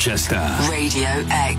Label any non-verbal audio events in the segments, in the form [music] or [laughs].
Manchester. Radio X.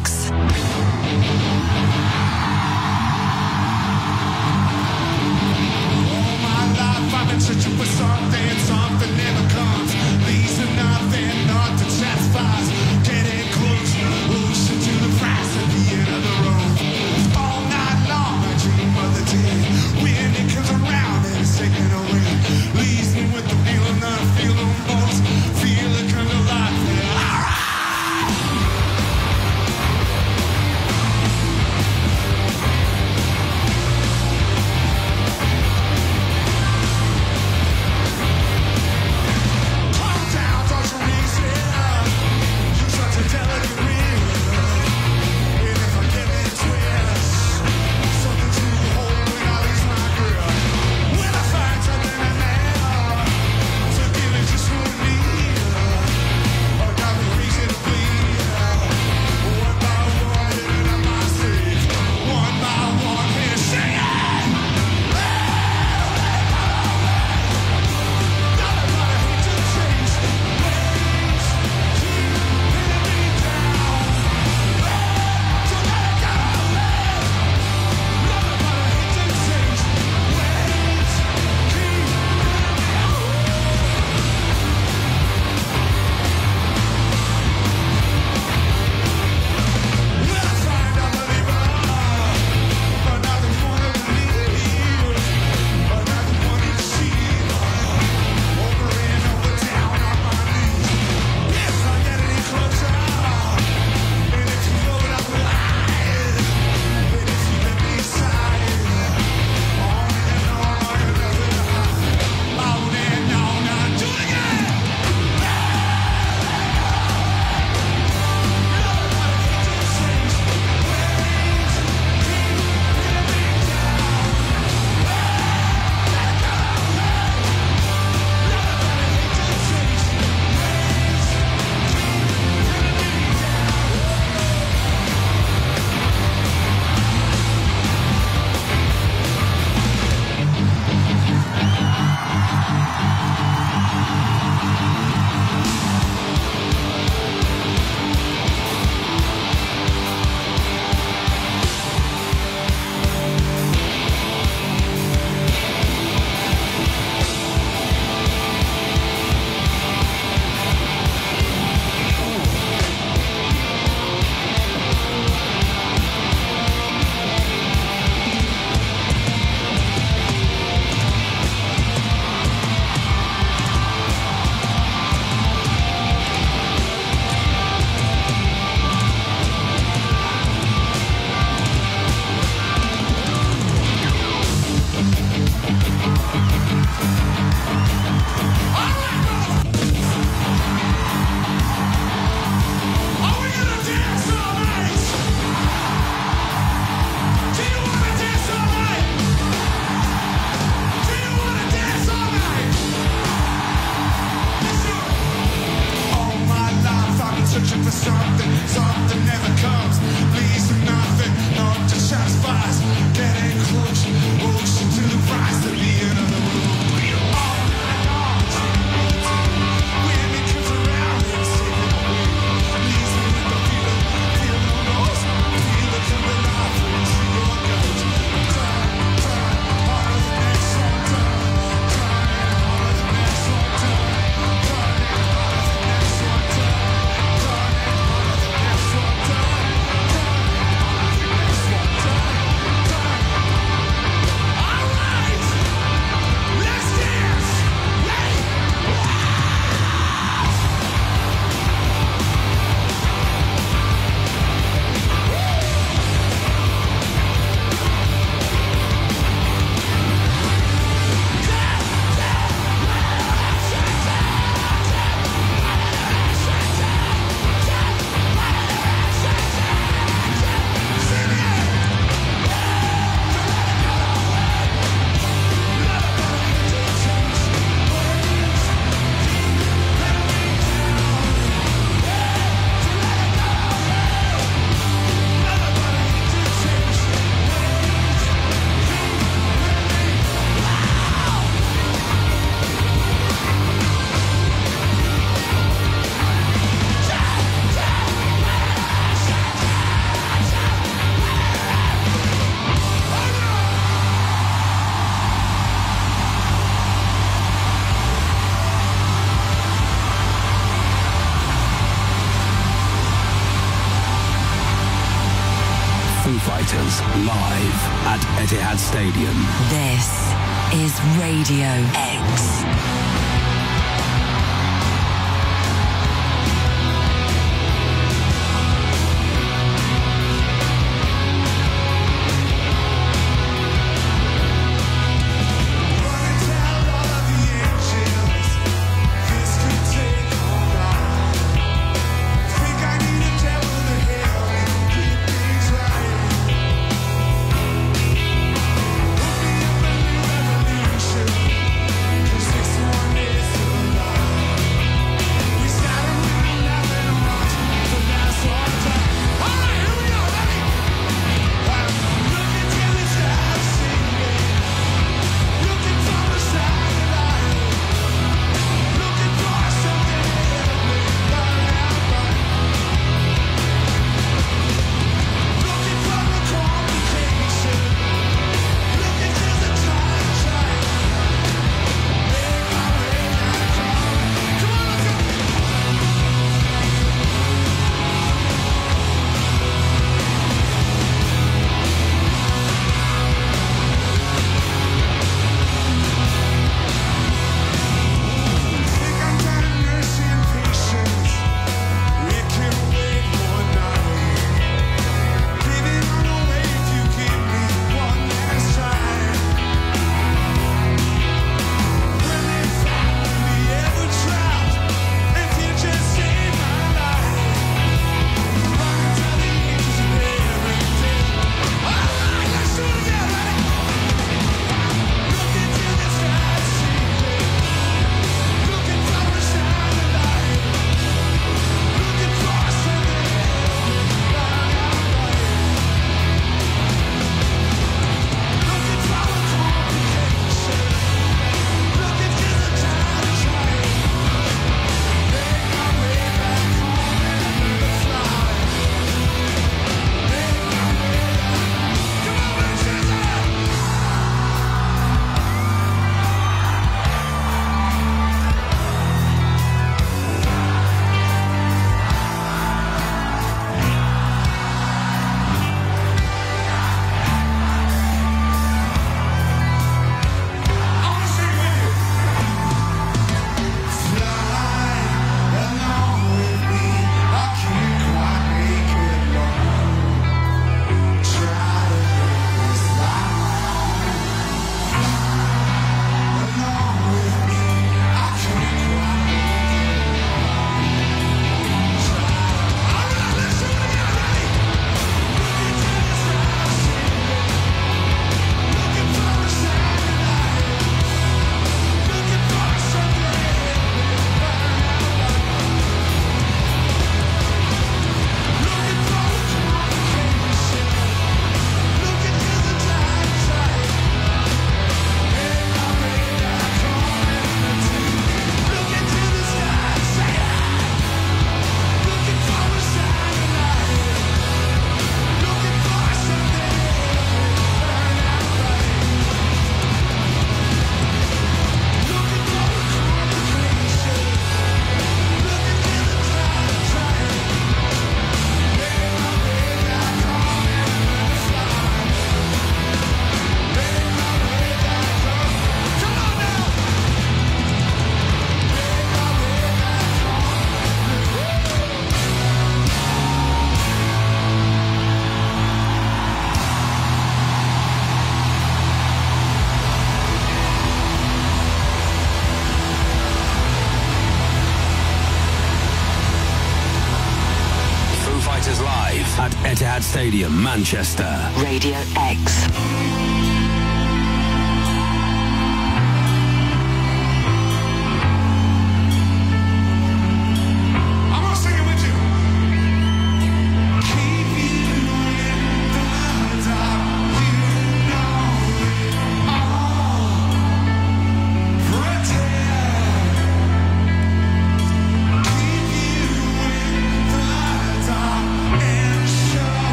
Manchester. Radio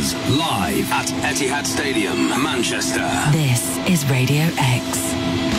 Live at Etihad Stadium, Manchester. This is Radio X.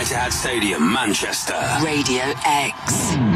Etihad Stadium, Manchester. Radio X.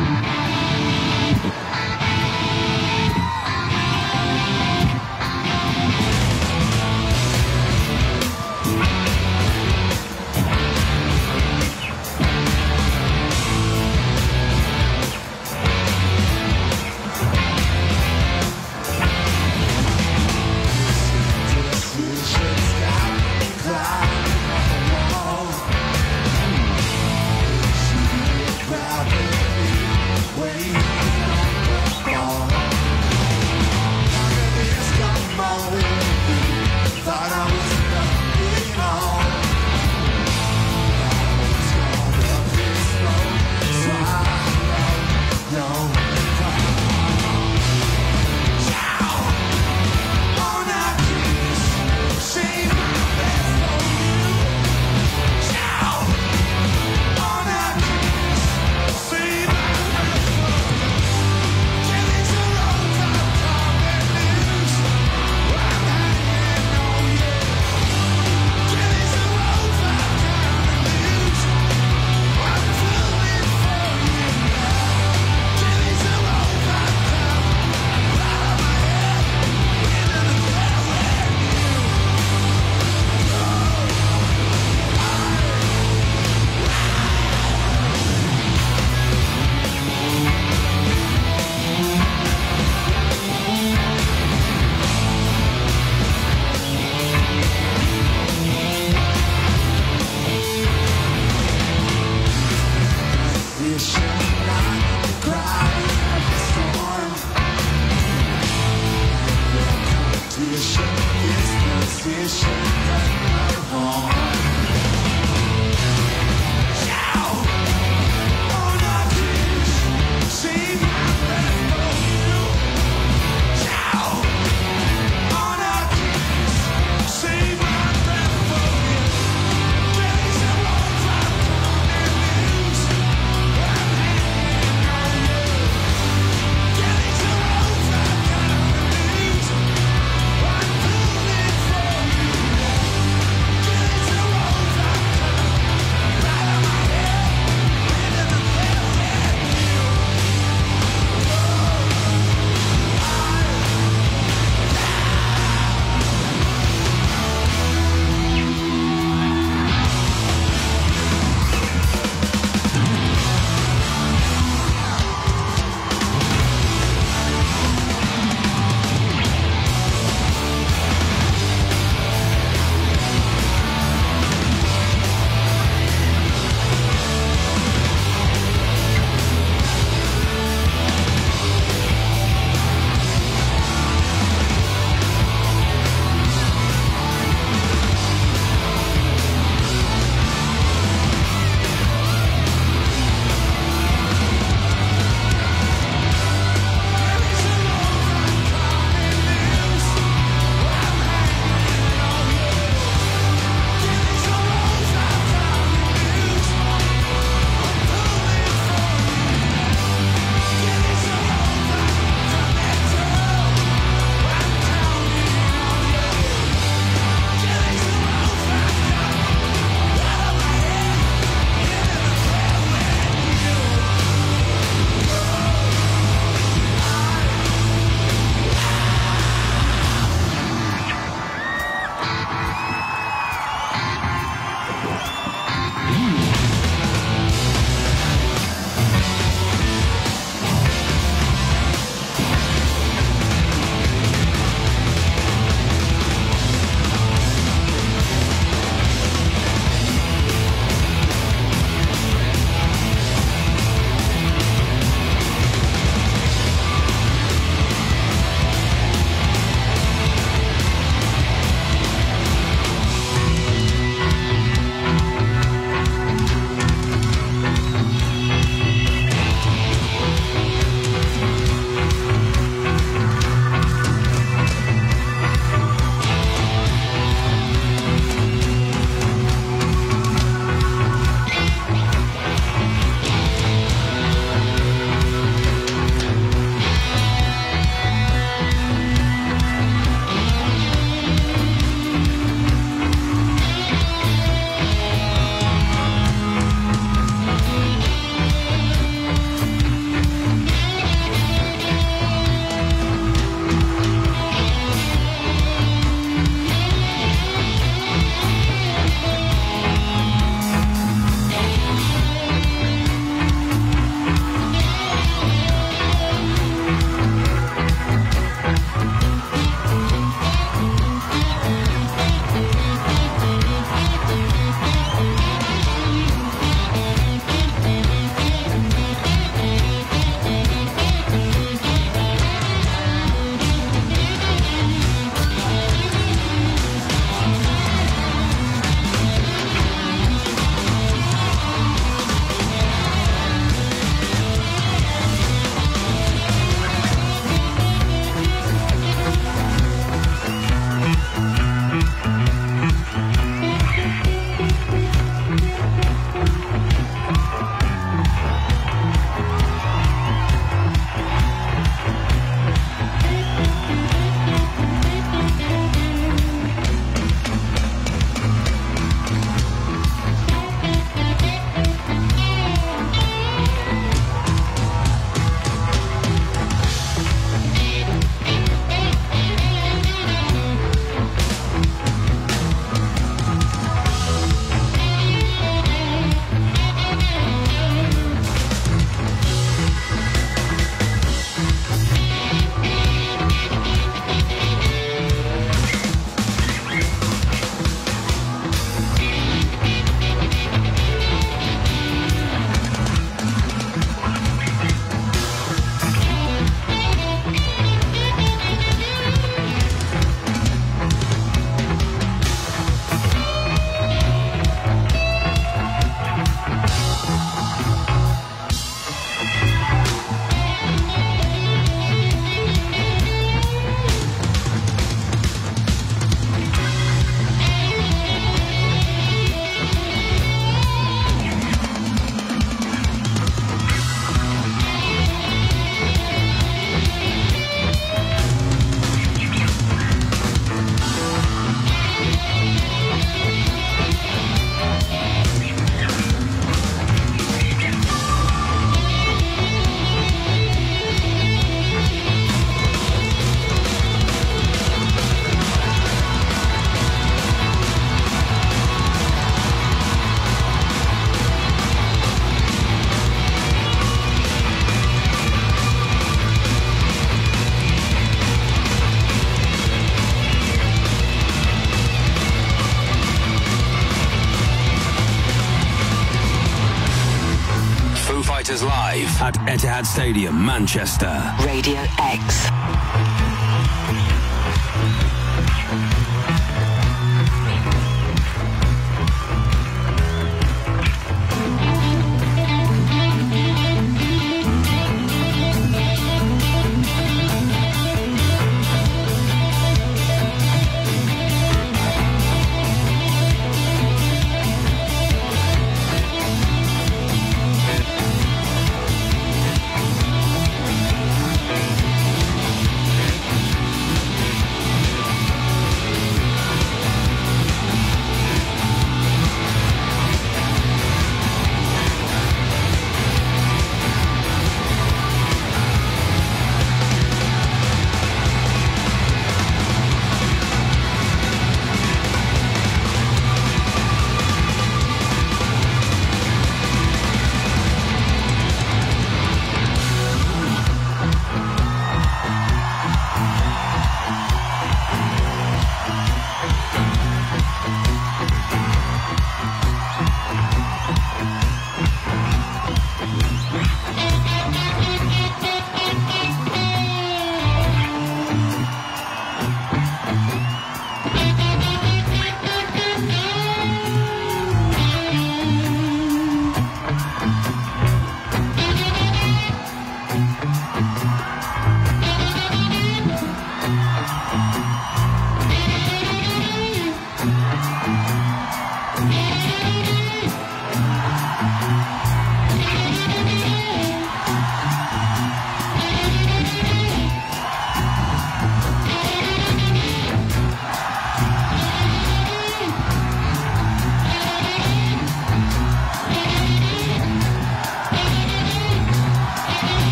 Stadium, Manchester. Radio X.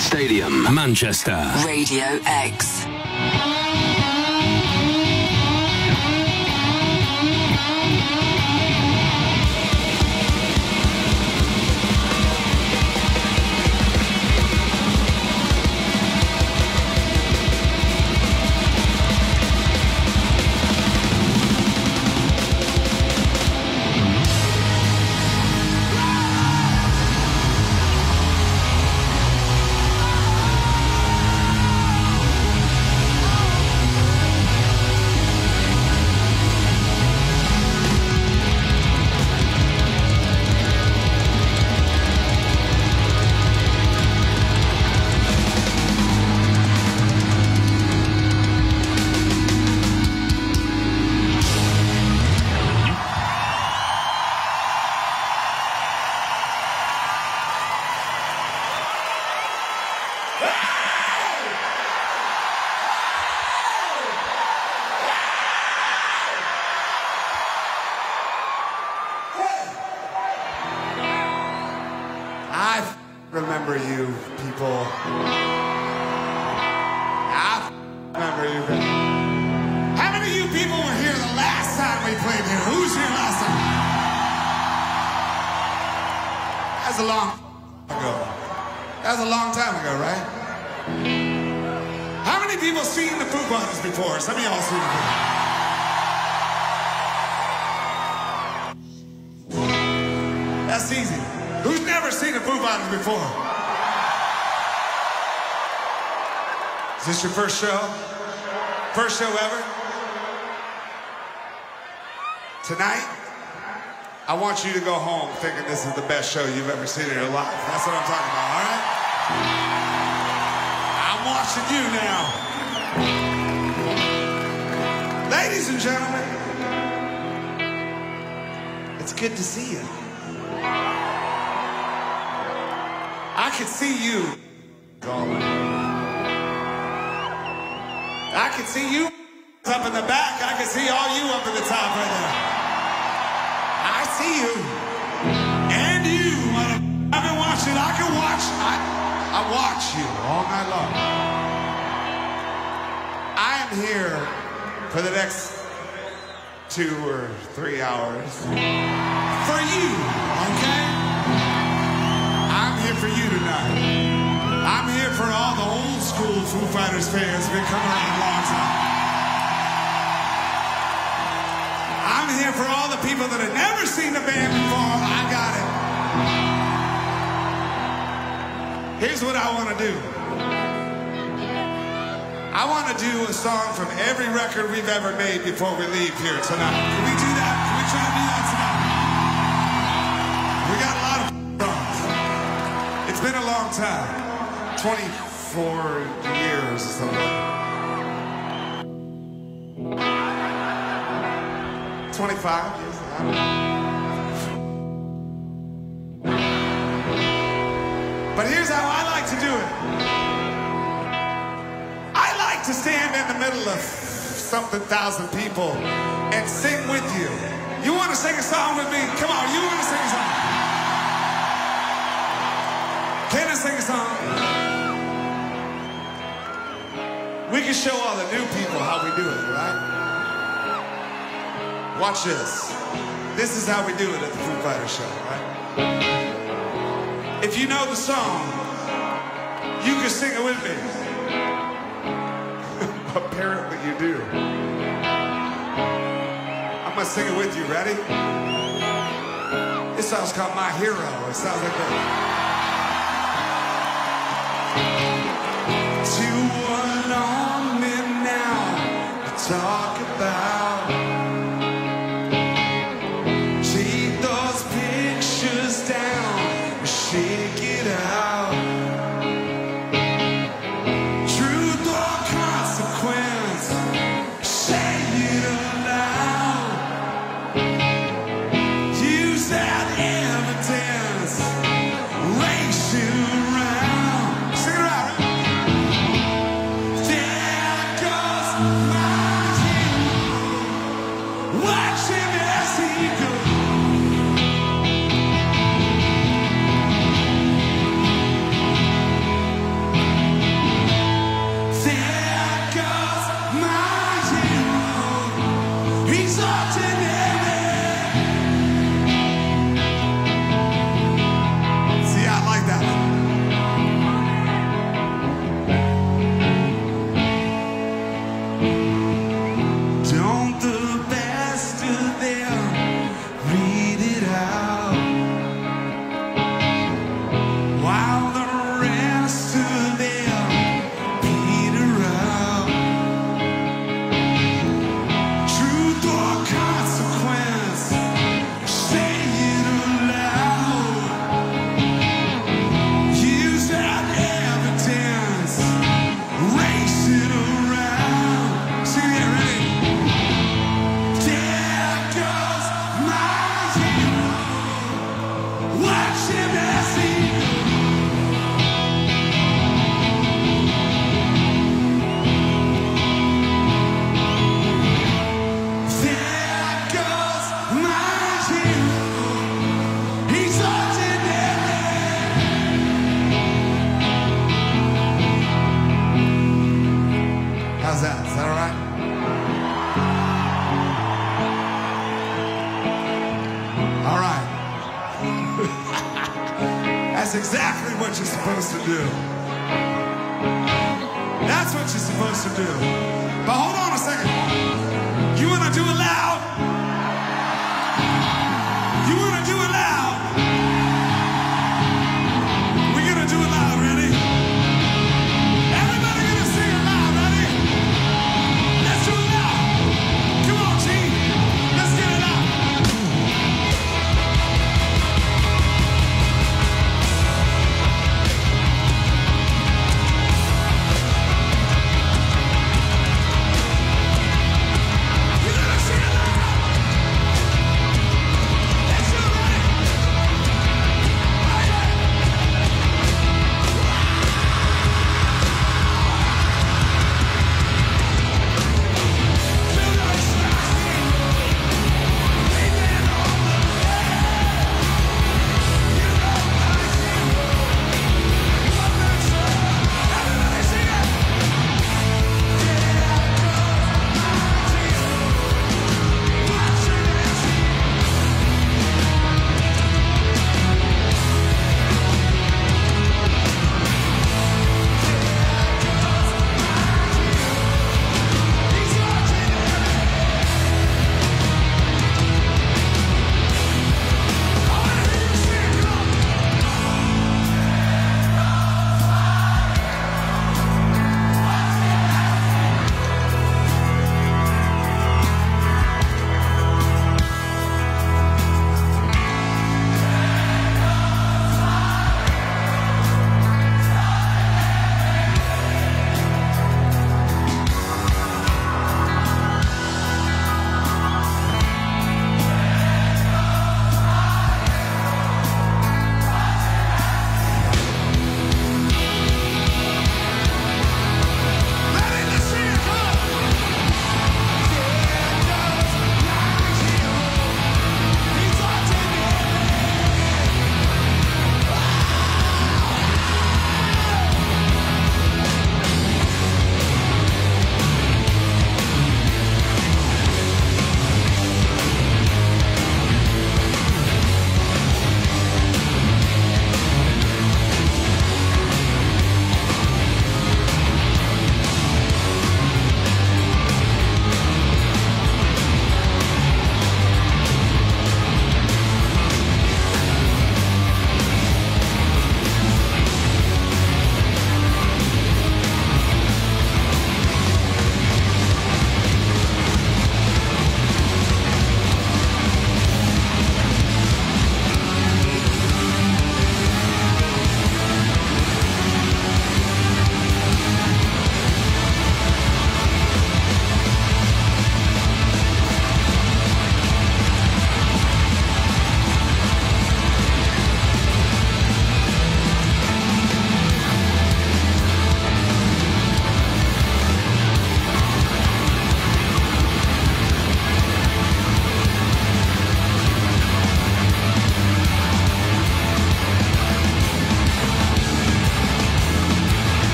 Stadium, Manchester. Radio X. remember you, people. I remember you. How many of you people were here the last time we played here? Who was here last time? That's a long ago. That was a long time ago, right? How many people seen the Foo Fighters before? Some of y'all seen the Foo Fighters. Before? Is this your first show? First show ever? Tonight, I want you to go home thinking this is the best show you've ever seen in your life. That's what I'm talking about, all right? I'm watching you now. Ladies and gentlemen, it's good to see you. I can see you. darling. I can see you up in the back. I can see all you up in the top right there. I see you. And you. I've been watching. I can watch. I, I watch you all night long. I am here for the next two or three hours for you, okay? Here for you tonight. I'm here for all the old school Foo Fighters fans who've been coming around a long time. I'm here for all the people that have never seen the band before. I got it. Here's what I want to do. I want to do a song from every record we've ever made before we leave here tonight. 24 years or something. 25 years. But here's how I like to do it. I like to stand in the middle of something thousand people and sing with you. You want to sing a song with me? Come on, you want to sing a song? Can I sing a song? We can show all the new people how we do it, right? Watch this. This is how we do it at the Foo Fighters show, right? If you know the song, you can sing it with me. [laughs] Apparently you do. I'm gonna sing it with you. Ready? This song's called My Hero. It sounds like. Now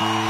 One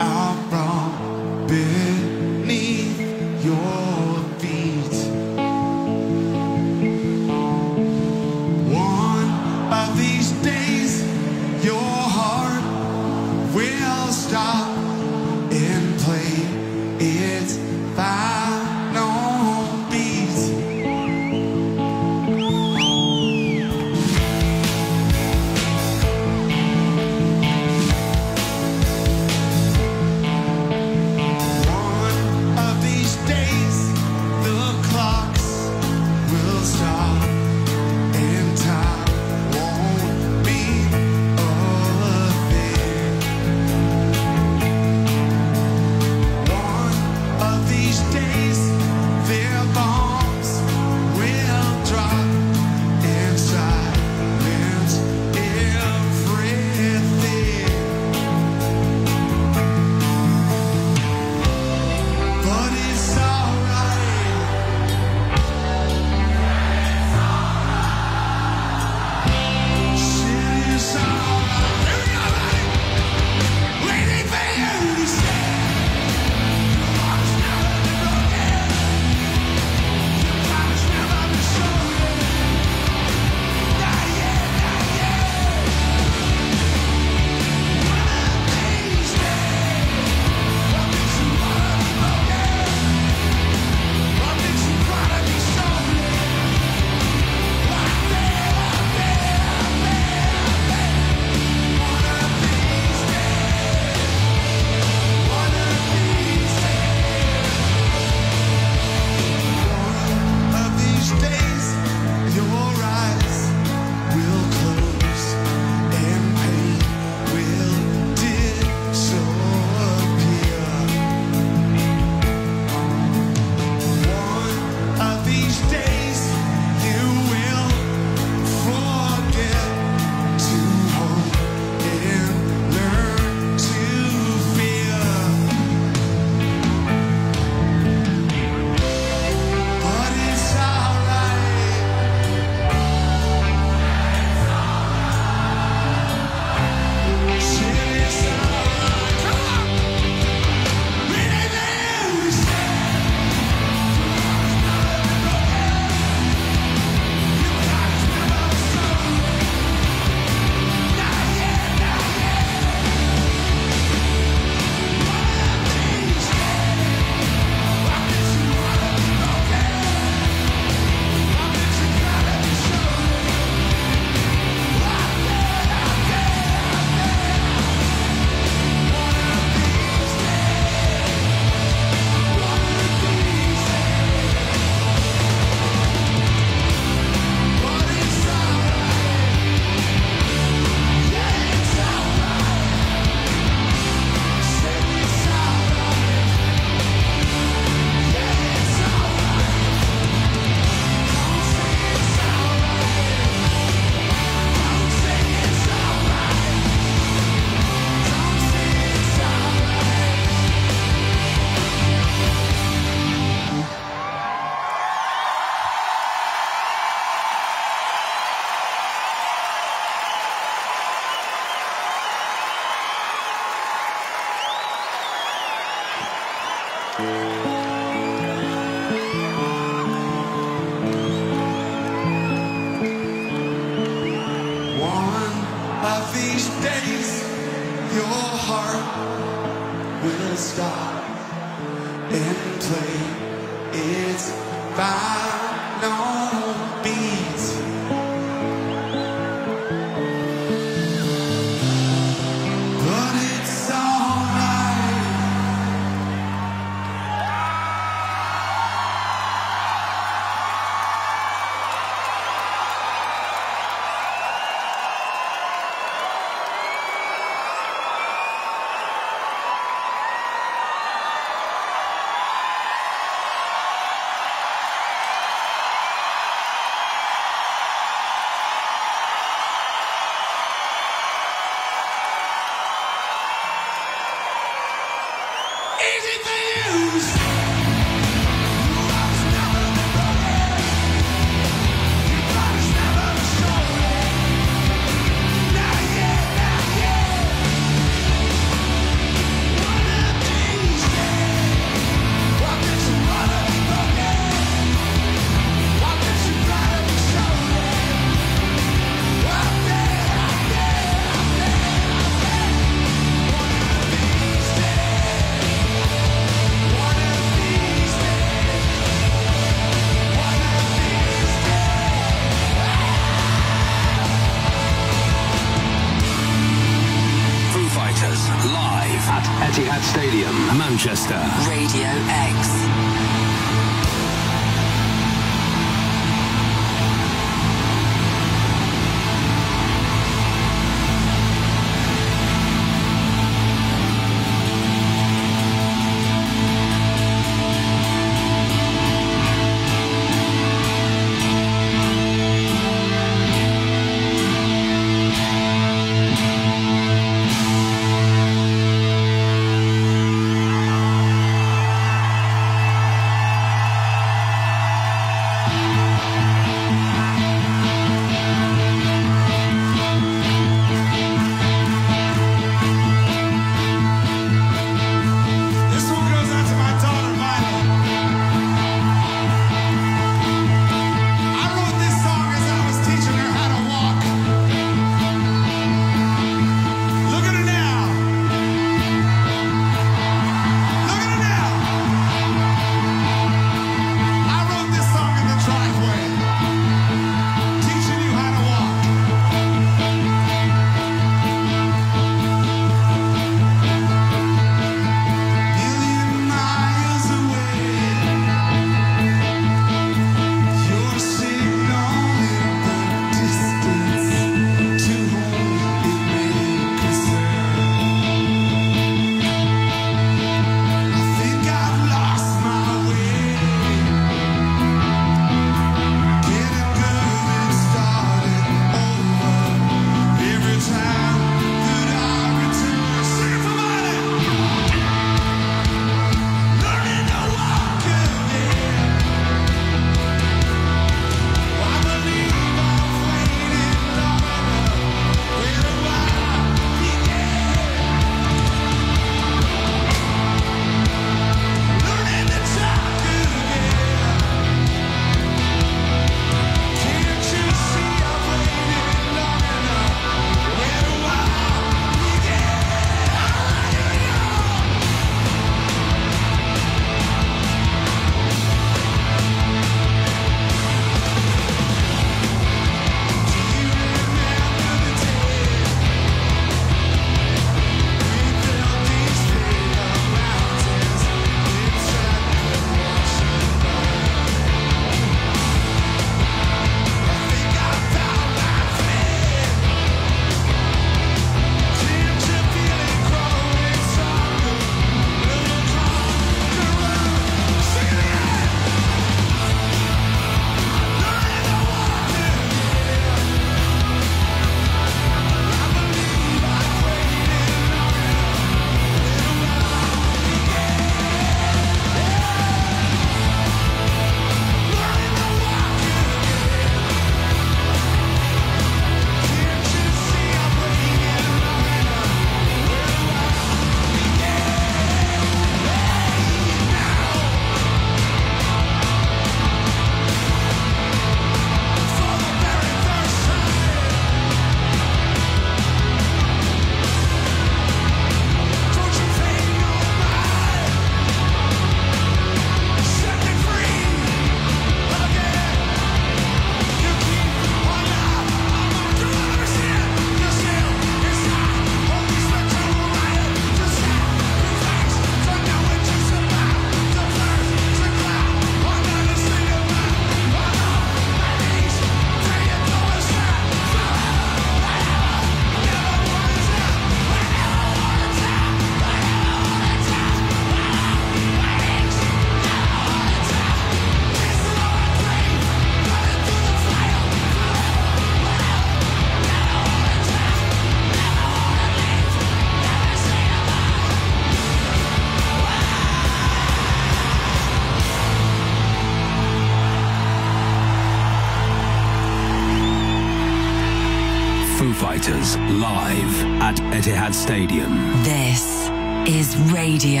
Stadium. This is Radio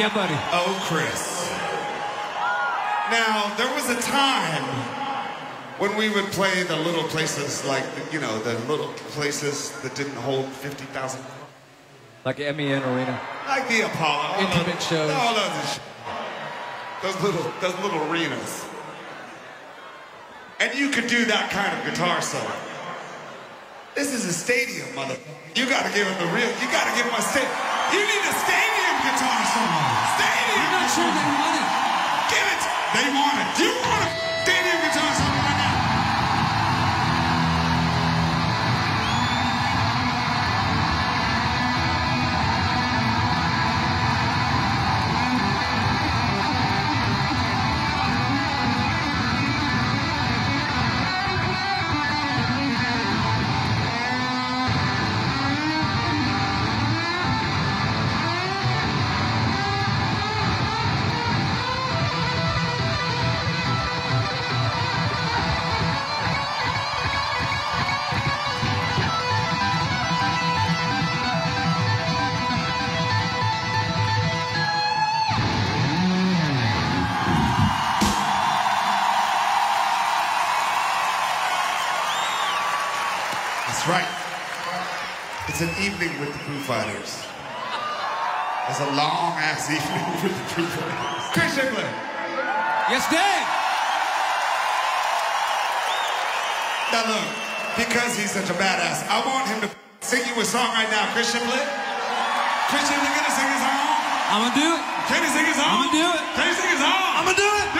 Yeah, buddy. Oh, Chris. Now, there was a time when we would play the little places like, you know, the little places that didn't hold 50,000. Like MEN Arena. Like the Apollo. all Intimate shows. All those, sh- those little, those little arenas. And you could do that kind of guitar solo. This is a stadium, mother. You gotta give him the real, you gotta give him a stadium. You need a stadium guitar solo. Stadium. I'm not sure they want it. Give it. They want it. You want a It's an evening with the Foo Fighters. It's a long ass [laughs] evening with the Foo Fighters. Chris Shiflett. Yes, Dave. Now look, because he's such a badass, I want him to sing you a song right now. Chris Shiflett. Chris Shiflett gonna sing his song. I'm gonna do it. Can he sing his song? I'ma do it. Can he sing his song? I'ma do it. Do it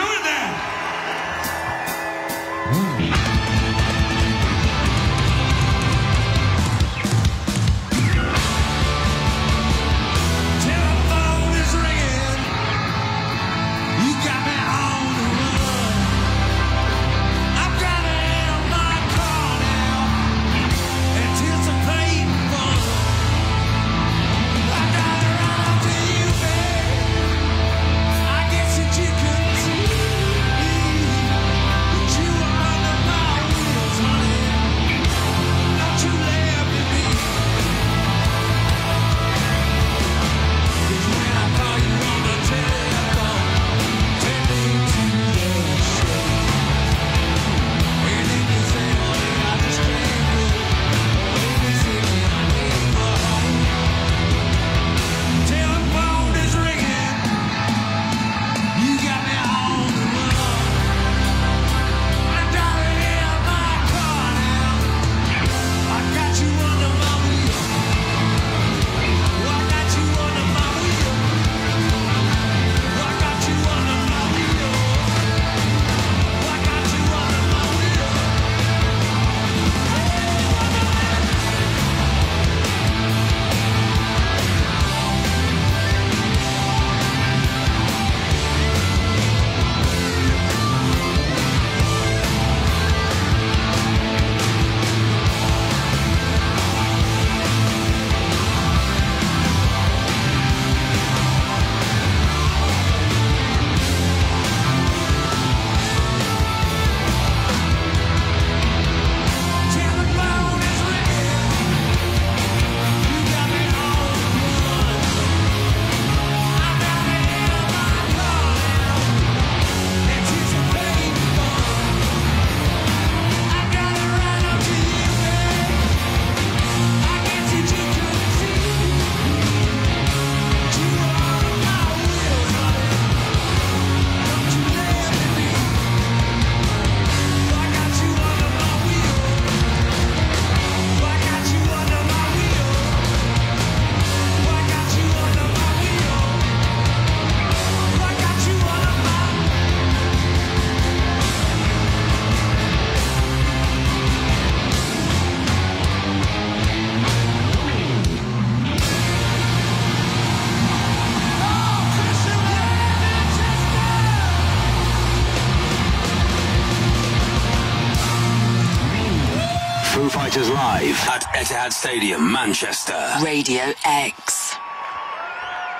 Etihad Stadium, Manchester. Radio X.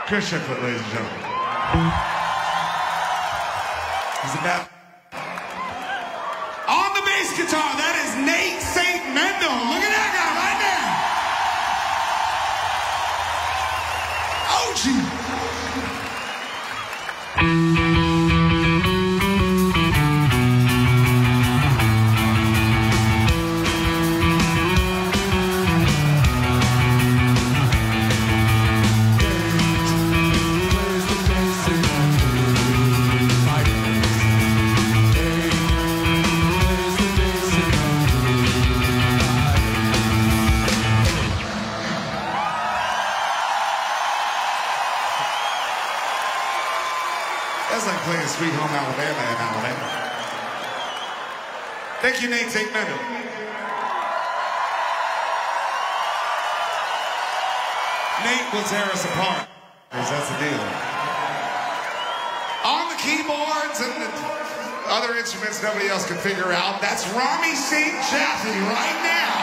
Chris Shepard, ladies and gentlemen. He's about That's like playing Sweet Home Alabama in Alabama. Thank you, Nate Tate Mendel. Nate will tear us apart. That's the deal. On the keyboards and the other instruments nobody else can figure out. That's Rami St. Jaffee right now.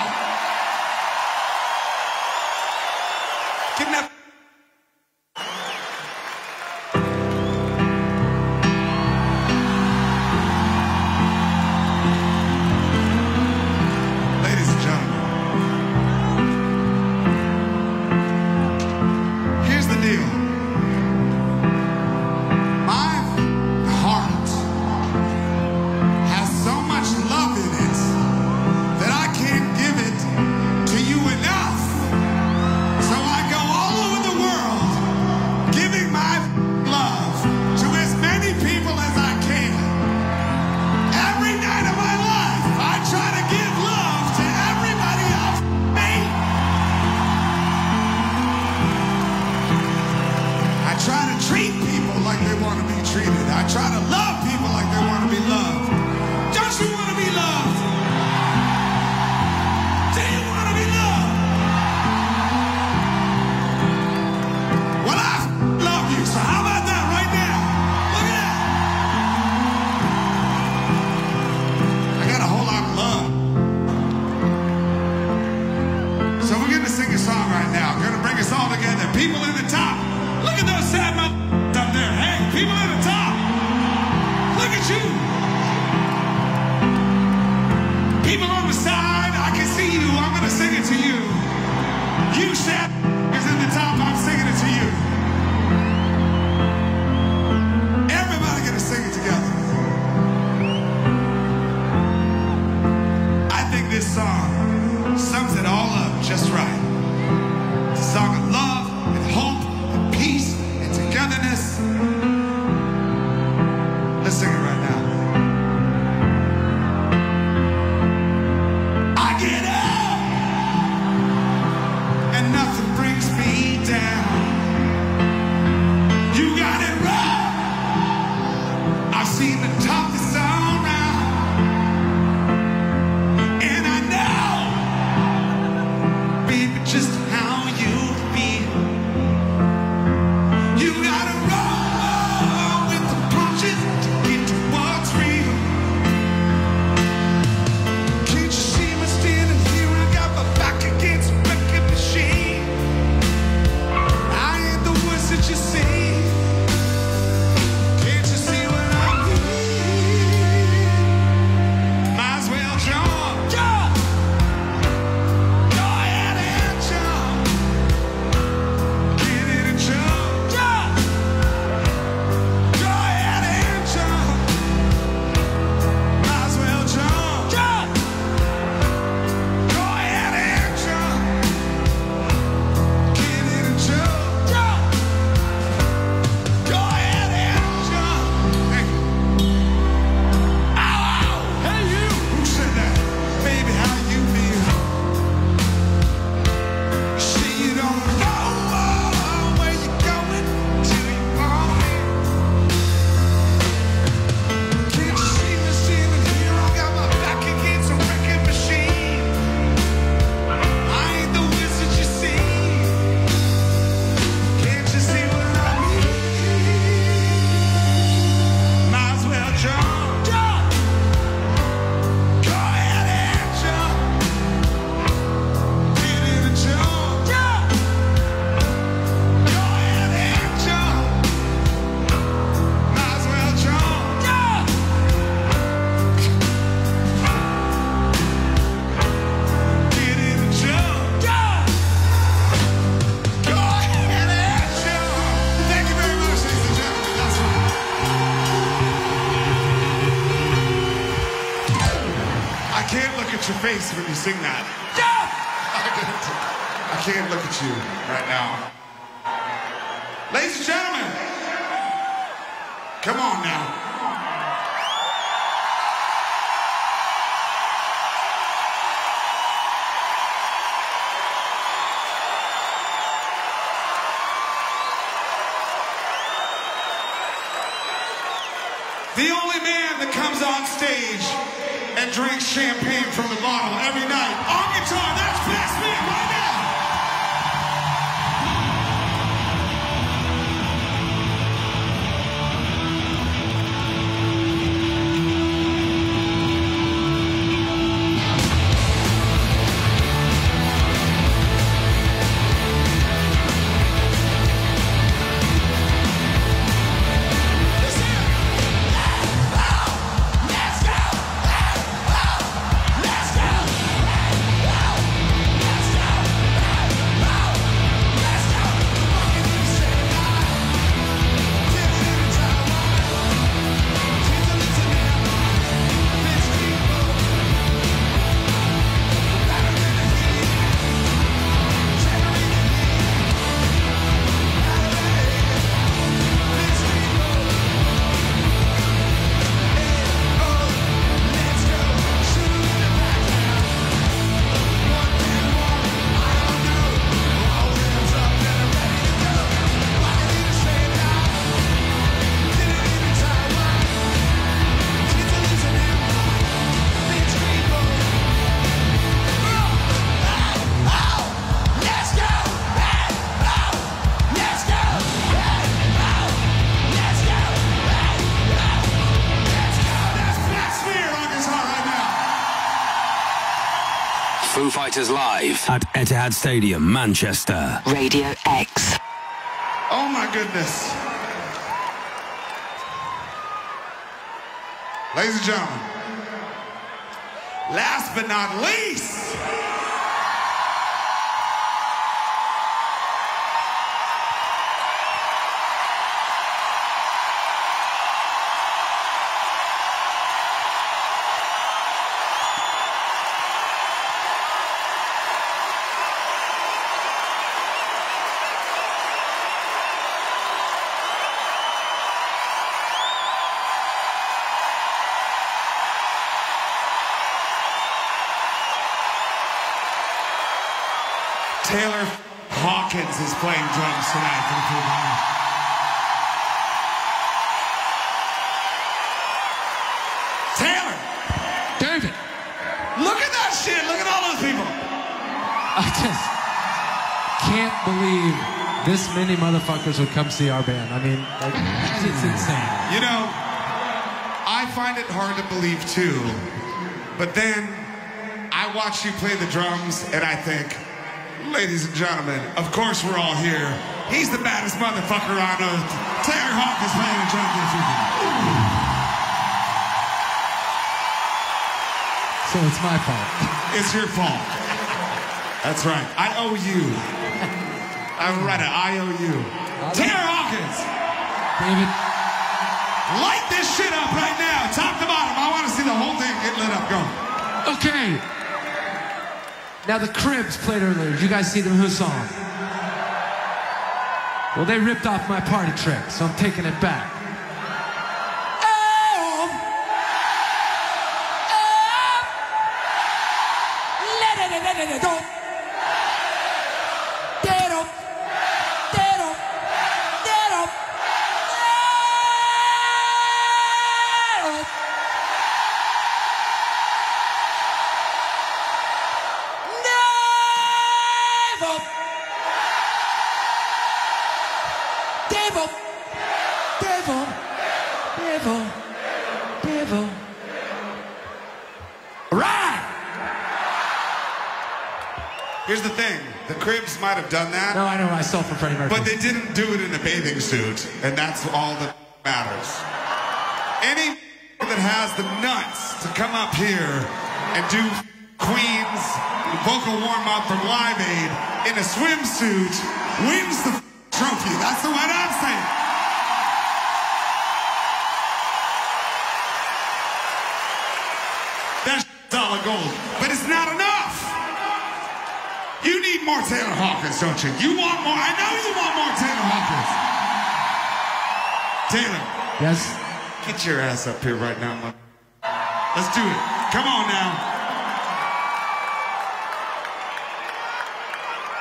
Ladies and gentlemen, come on now. Etihad Stadium, Manchester. Radio X. Oh my goodness. Ladies and gentlemen, last but not least, Is playing drums tonight for the Fighters. Taylor, David, look at that shit. Look at all those people. I just can't believe this many motherfuckers would come see our band. I mean, like, it's insane. You know, I find it hard to believe too, but then I watch you play the drums and I think, ladies and gentlemen, of course we're all here. He's the baddest motherfucker on earth. Taylor Hawk is playing the drums this evening. So it's my fault. It's your fault. That's right. I owe you. I'm right. I owe you. Taylor Hawkins, David, light this shit up right now, top to bottom. I want to see the whole thing get lit up. Go. okay. Now the Cribs played earlier. Did you guys see them? Who song? Well, they ripped off my party trick, so I'm taking it back. Cribs might have done that, No, I know myself from Freddie Mercury. but they didn't do it in a bathing suit, and that's all that matters. Any that has the nuts to come up here and do Queen's vocal warm up from Live Aid in a swimsuit wins the trophy. That's the what Taylor Hawkins, don't you? You want more. I know you want more Taylor Hawkins. Taylor, Yes? get your ass up here right now. man. Let's do it. Come on now.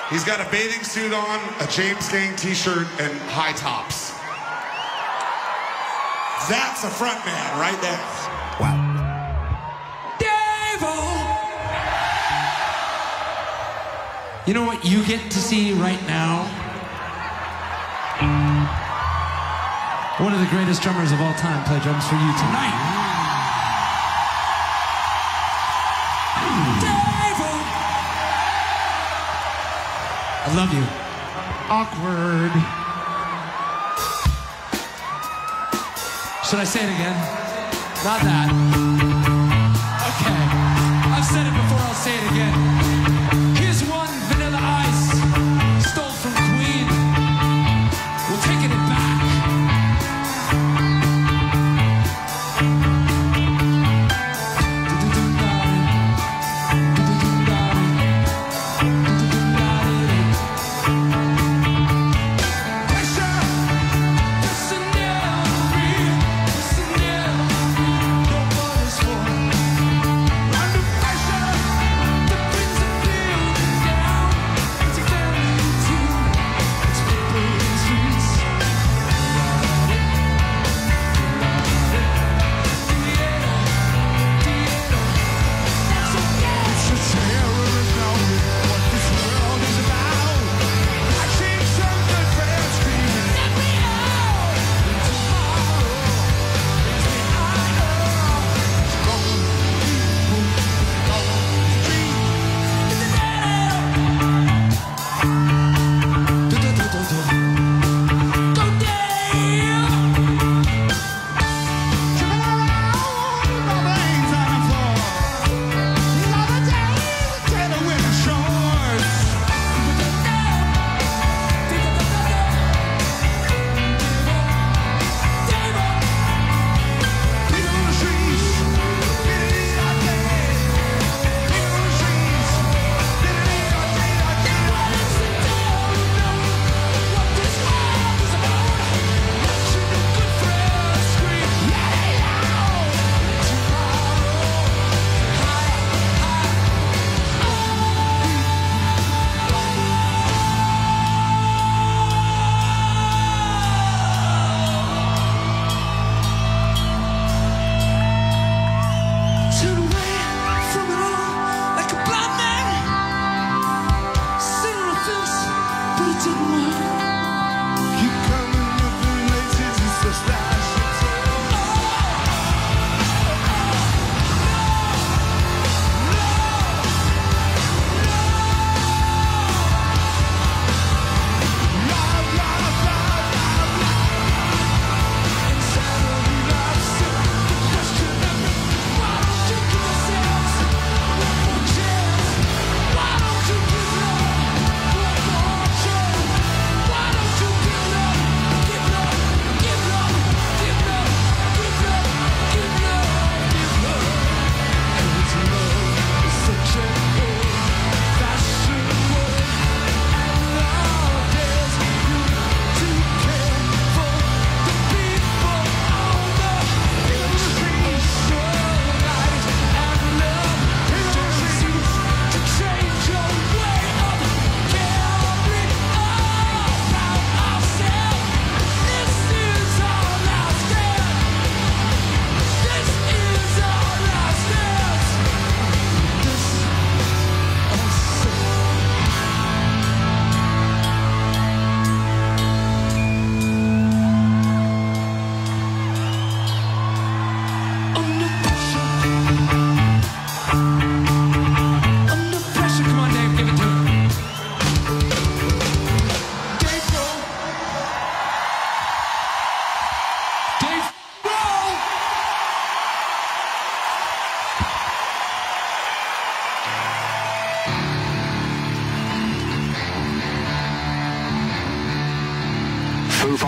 He's got a bathing suit on, a James Gang t-shirt, and high tops. That's a front man right there. You know what you get to see right now? One of the greatest drummers of all time play drums for you tonight. I love you. Awkward. Should I say it again? Not that. Okay. I've said it before, I'll say it again.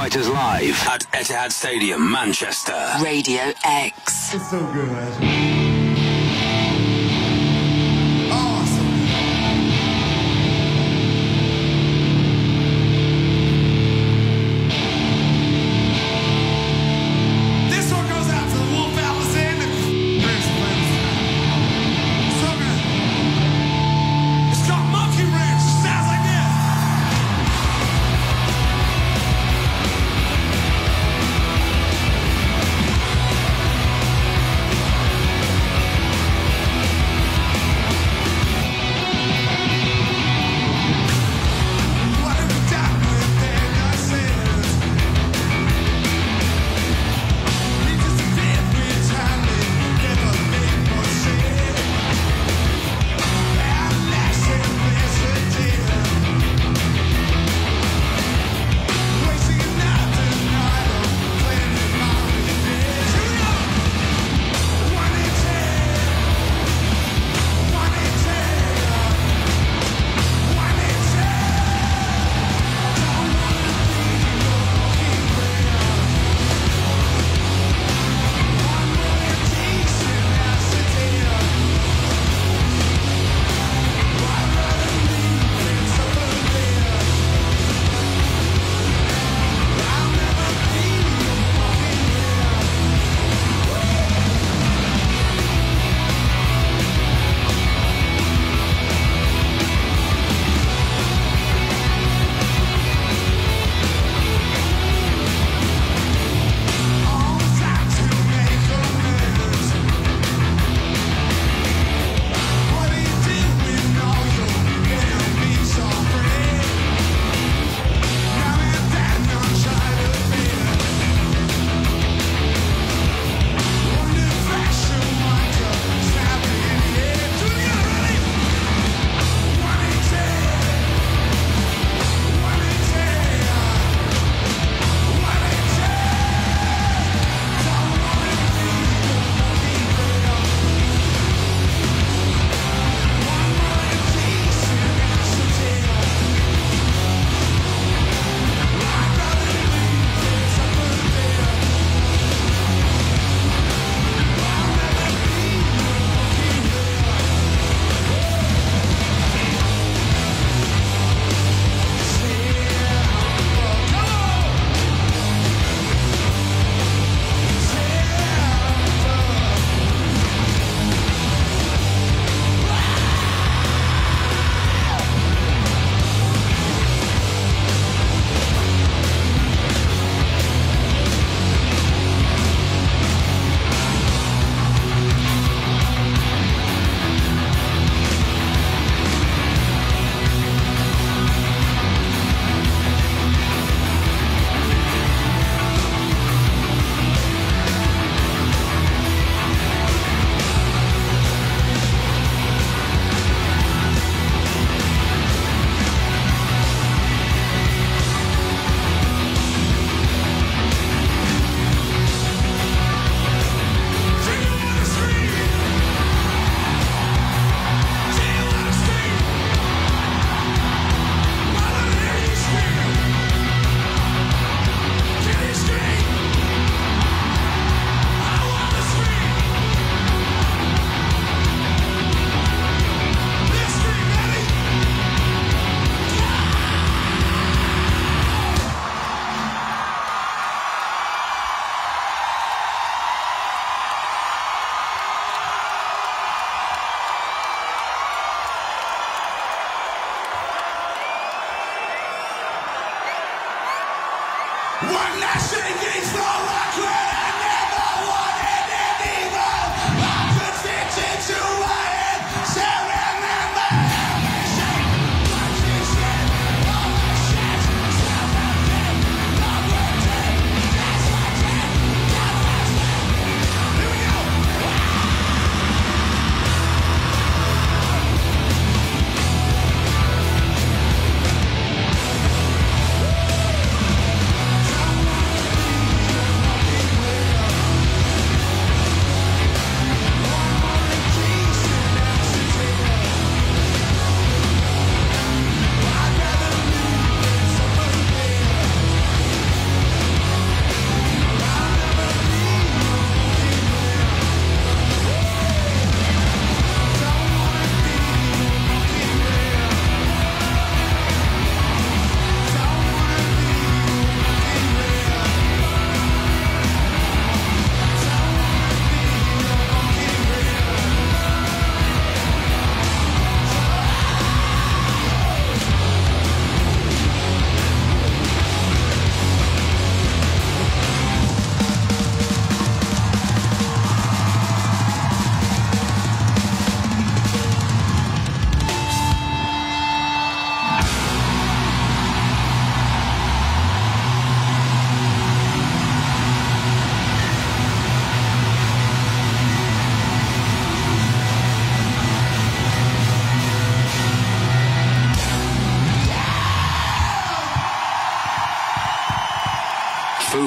Fighters live at Etihad Stadium, Manchester. Radio X. It's so good.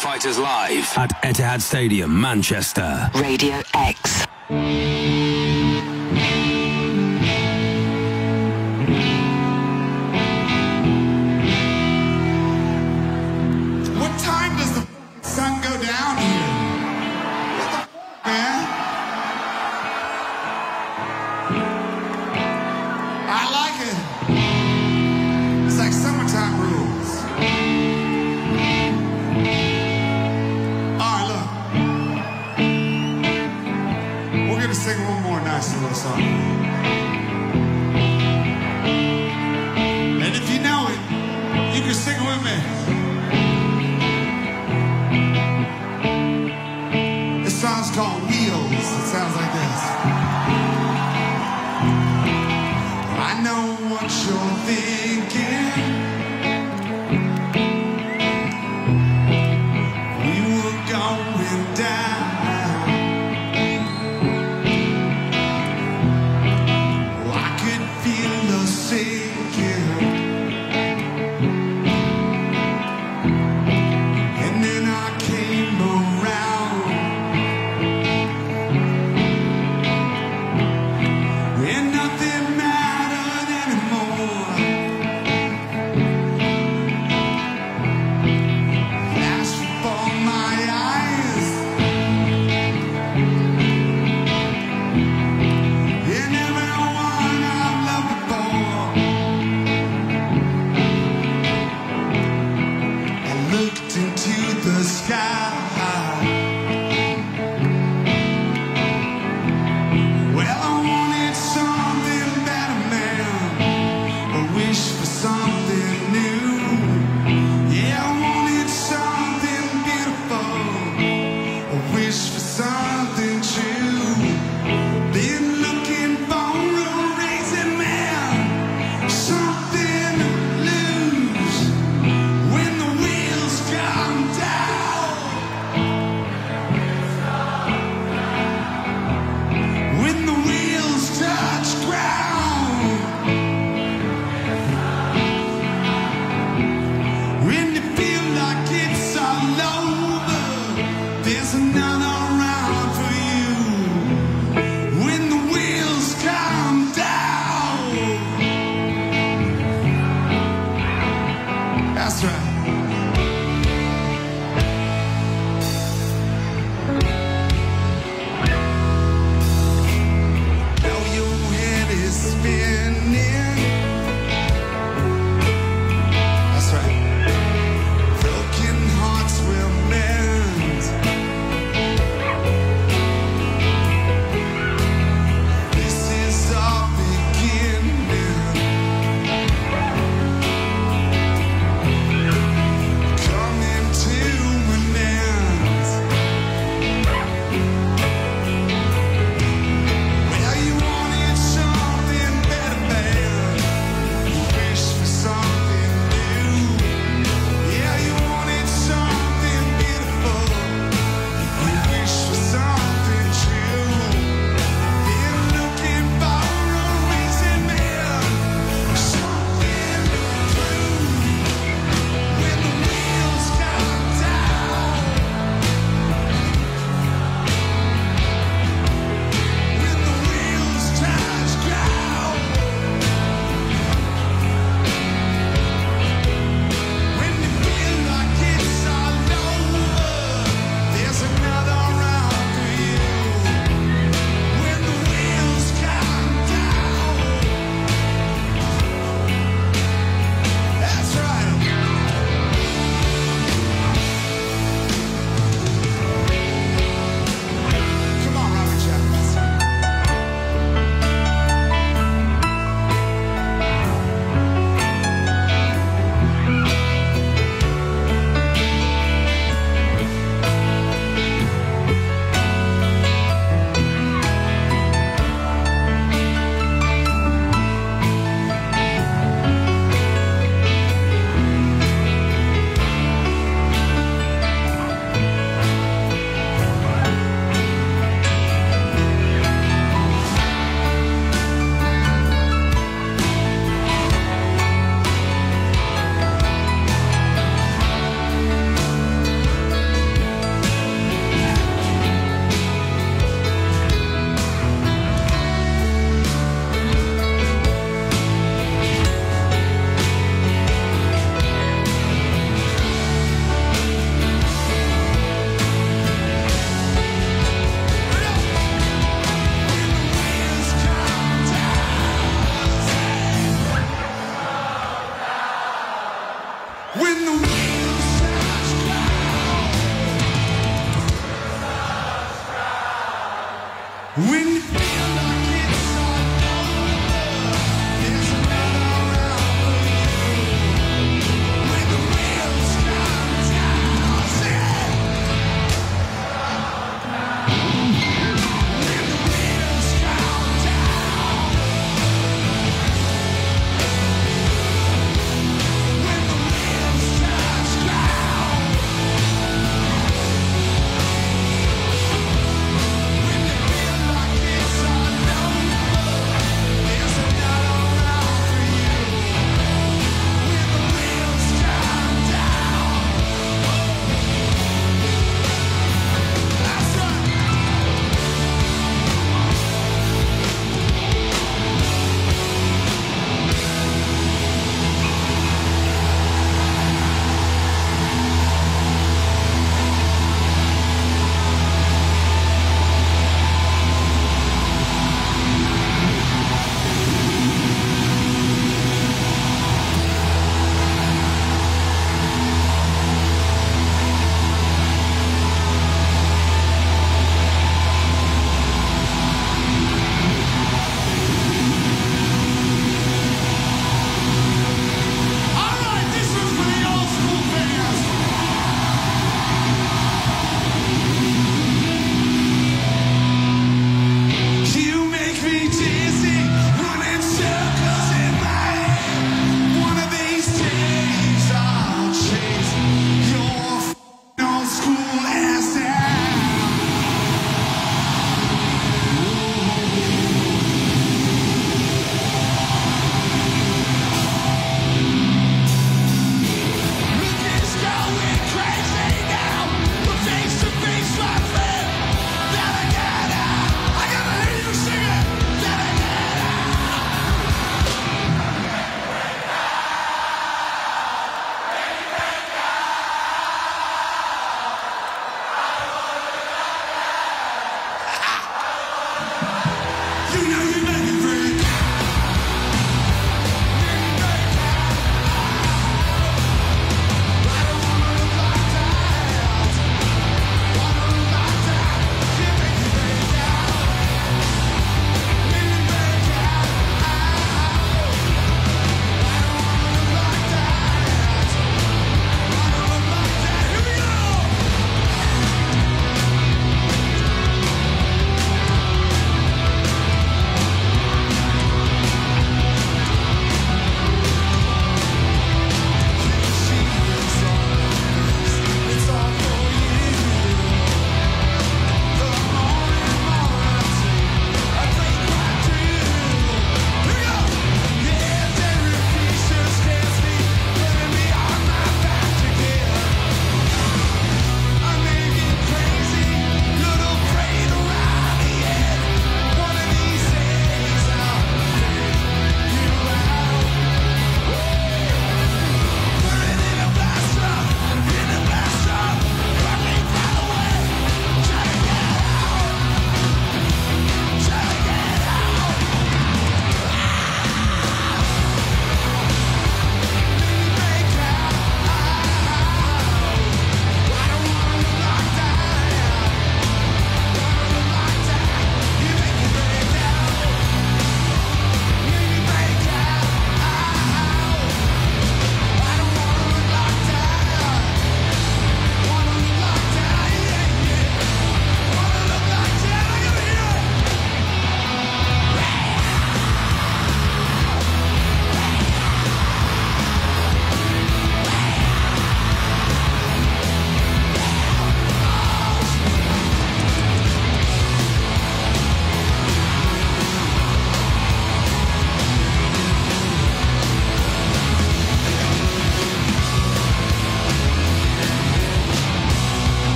Fighters live at Etihad Stadium, Manchester. Radio X.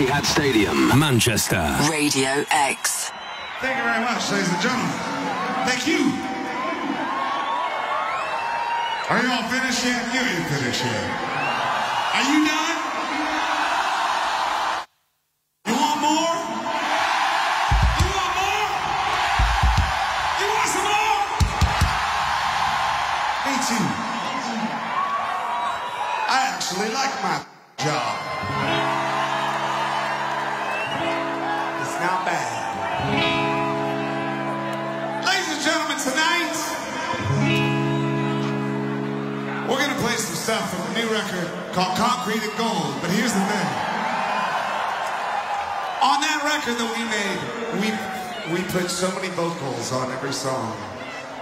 Etihad Stadium, Manchester. Radio X. Thank you very much, ladies and gentlemen. Thank you. Are you all finished yet? You ain't finished yet. Are you done? Song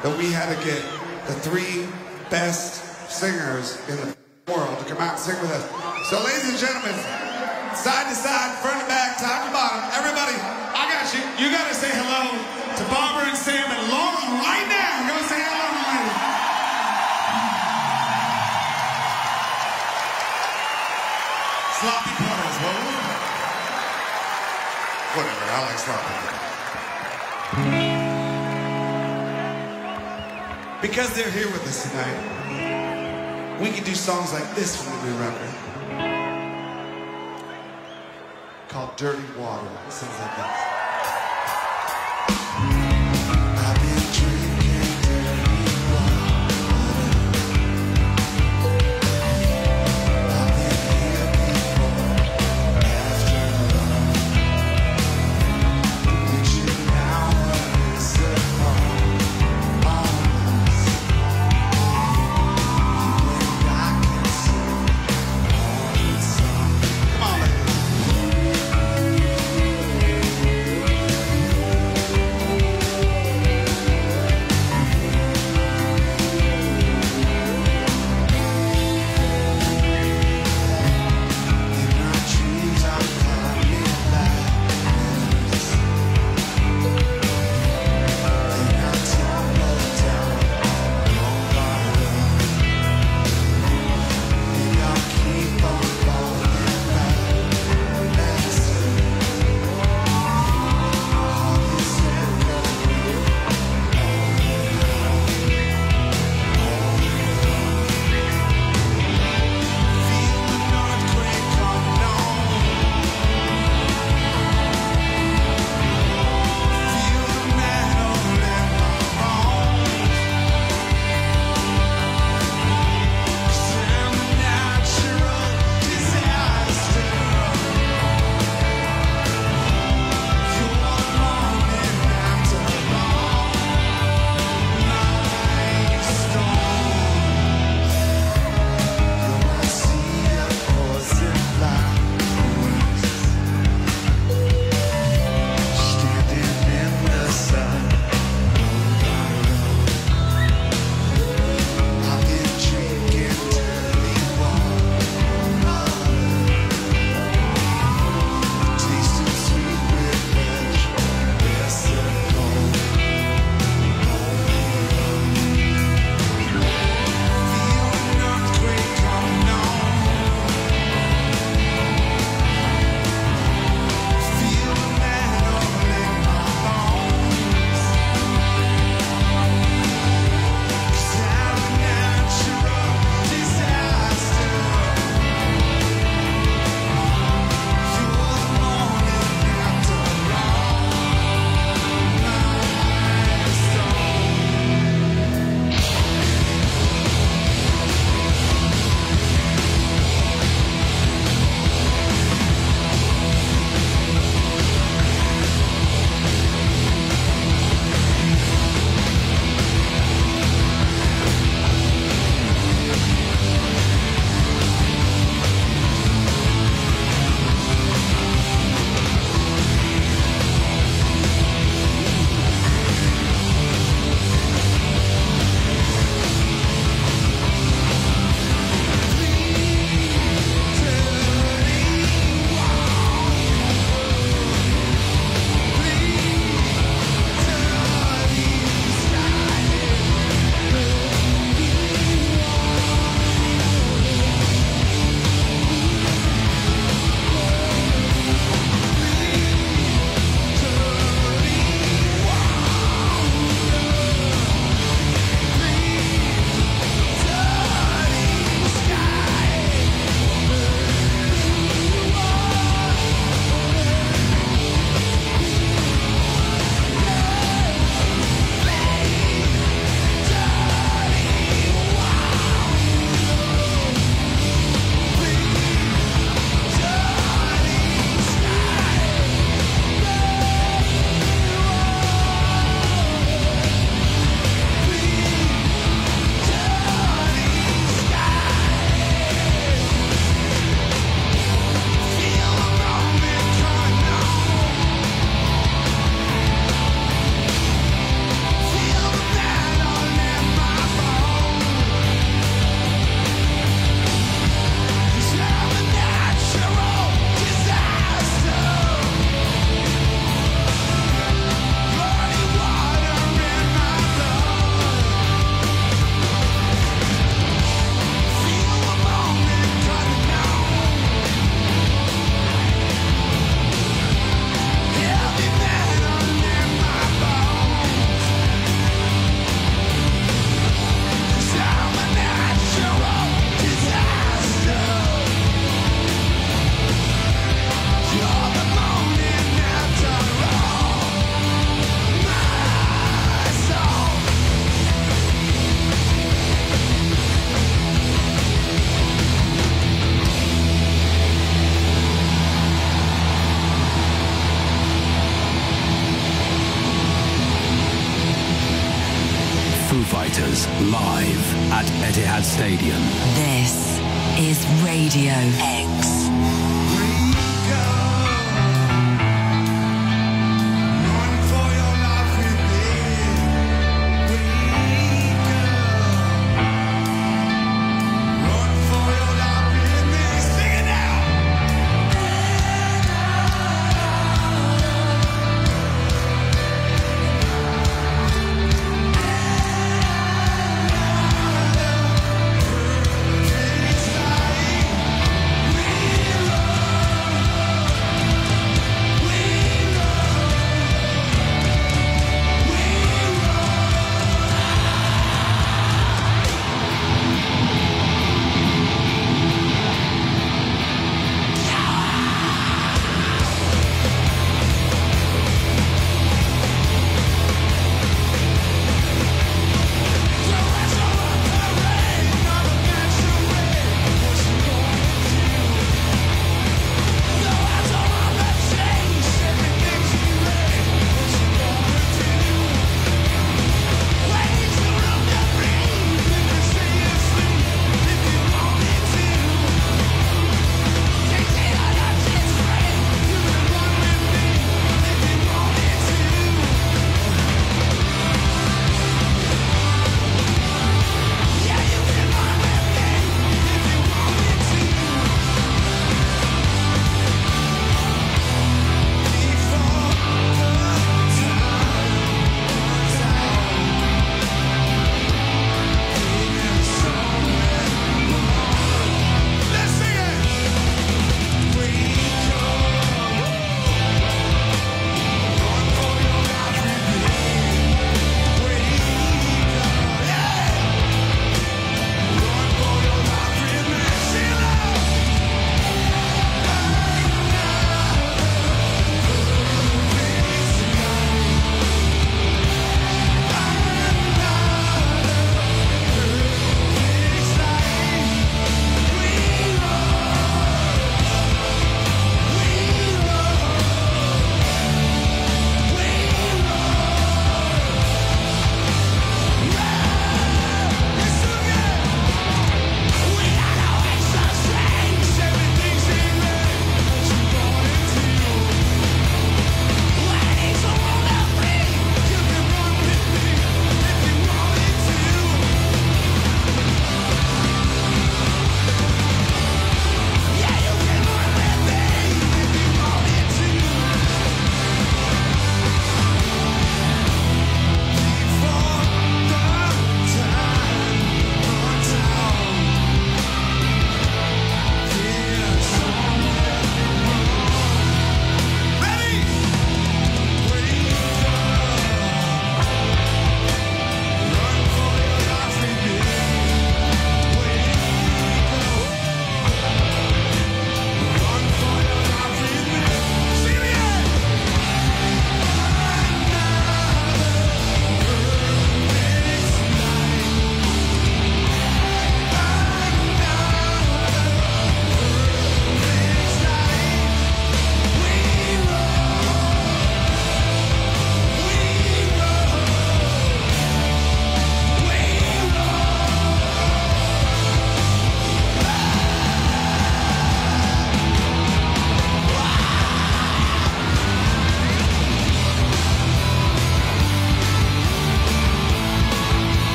that we had to get the three best singers in the world to come out and sing with us. So ladies and gentlemen, side to side, front to back, top to bottom, everybody, I got you. You gotta say hello to Barbara and Sam and Laura right now. Go say hello to. Sloppy puddles, what was it? Whatever, I like sloppy puddles. Because they're here with us tonight, we can do songs like this from the new record. Called Dirty Water. It like this. Etihad Stadium. This is Radio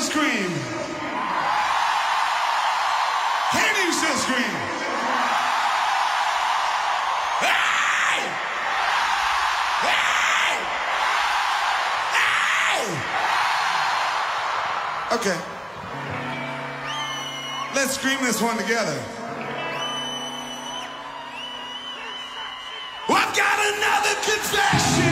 still scream? Can you still scream? Hey! Hey! Hey! Okay. Let's scream this one together. I've got another confession.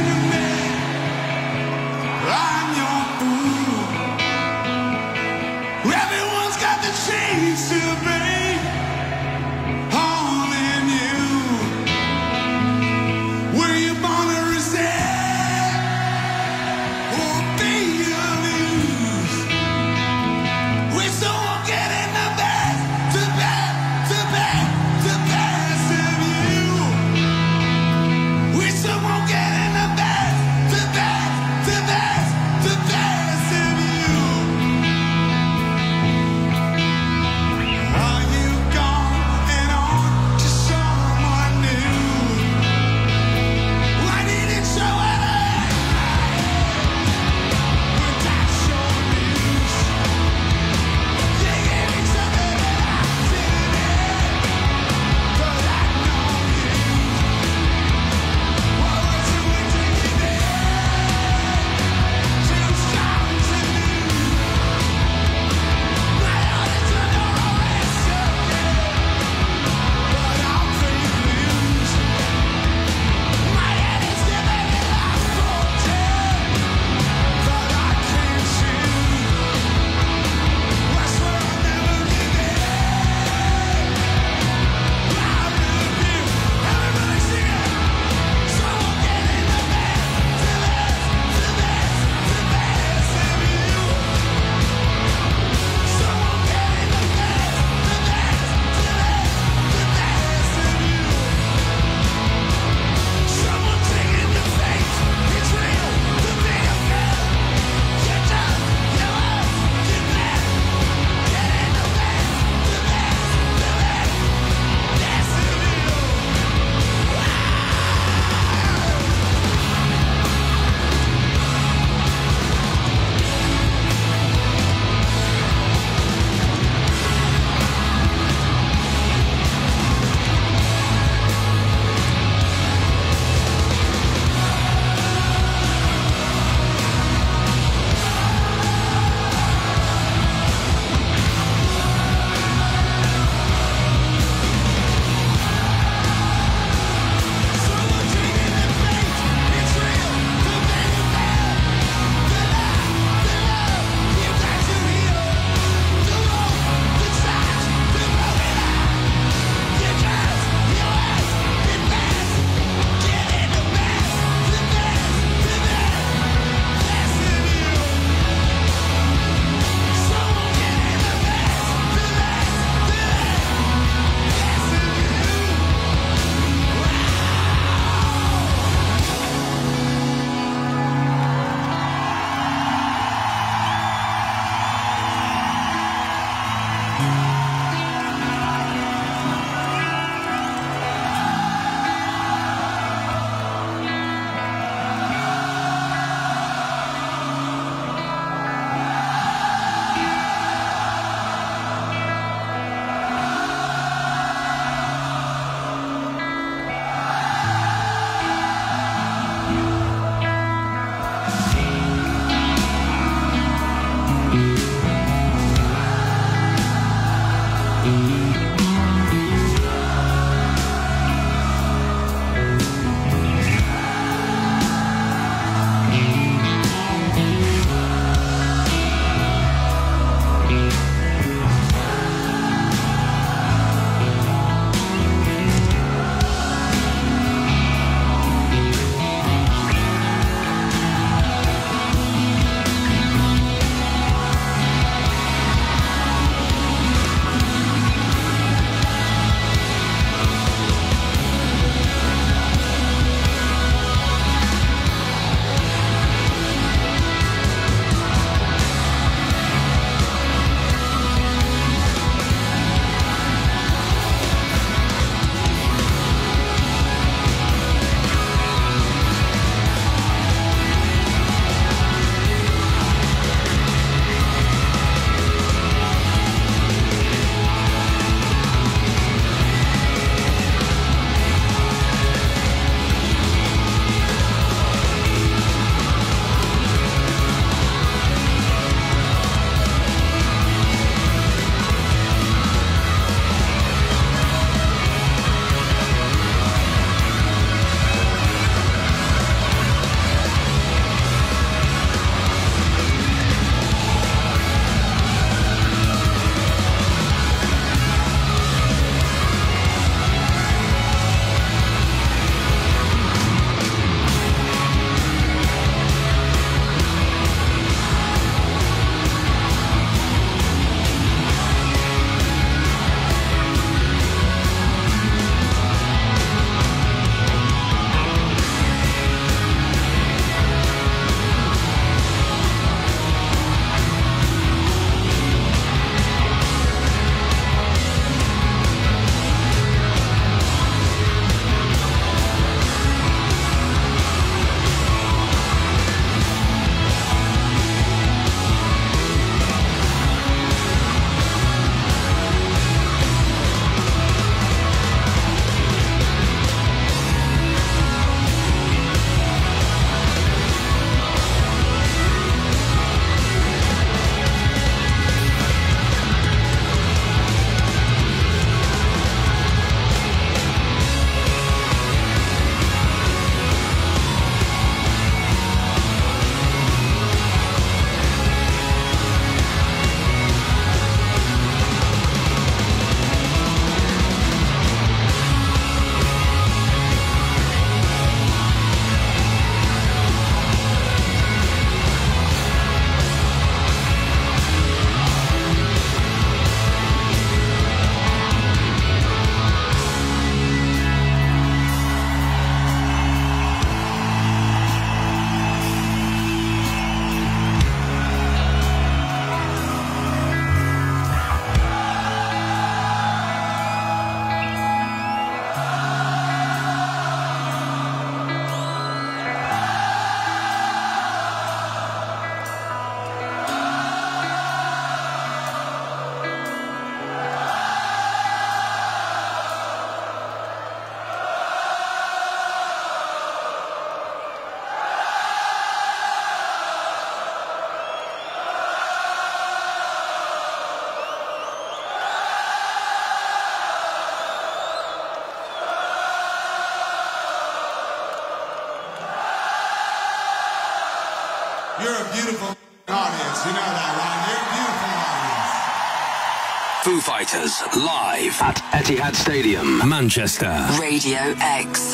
Breakers live at Etihad Stadium, Manchester. Radio X.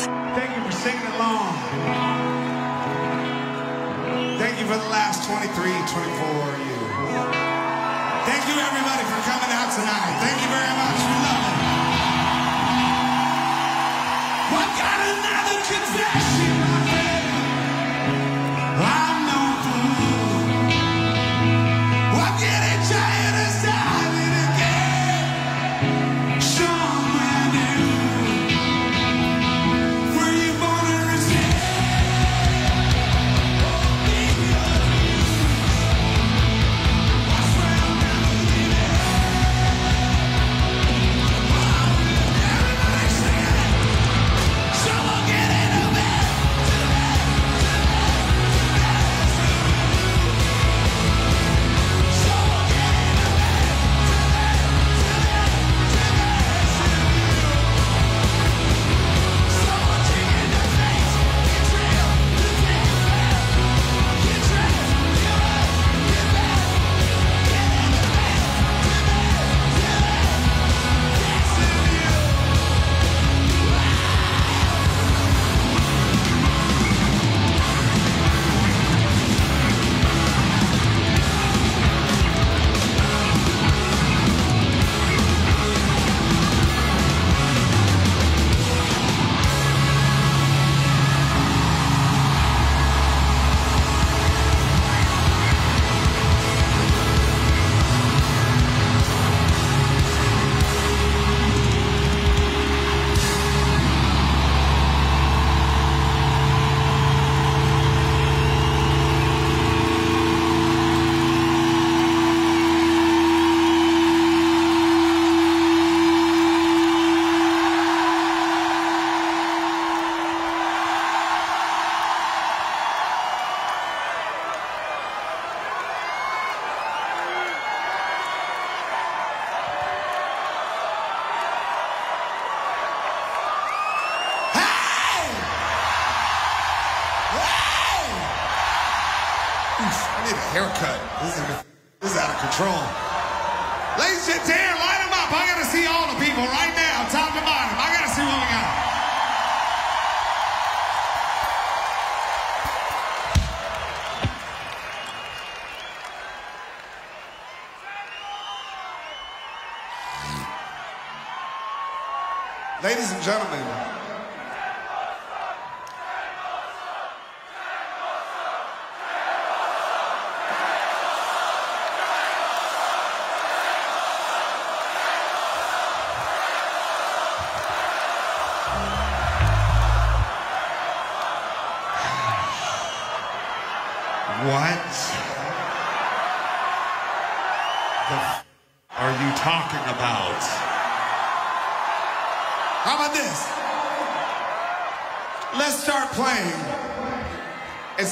gentlemen,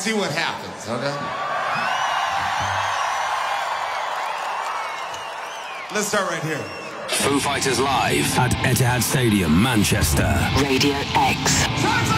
see what happens, okay? Let's start right here. Foo Fighters Live at Etihad Stadium, Manchester. Radio X.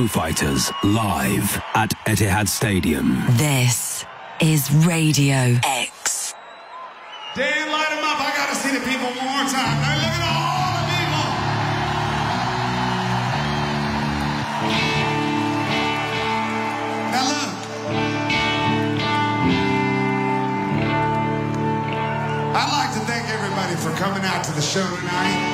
Foo Fighters live at Etihad Stadium. This is Radio X. Dan, light 'em up. I gotta see the people one more time. Now look at all the people. Now look. I'd like to thank everybody for coming out to the show tonight.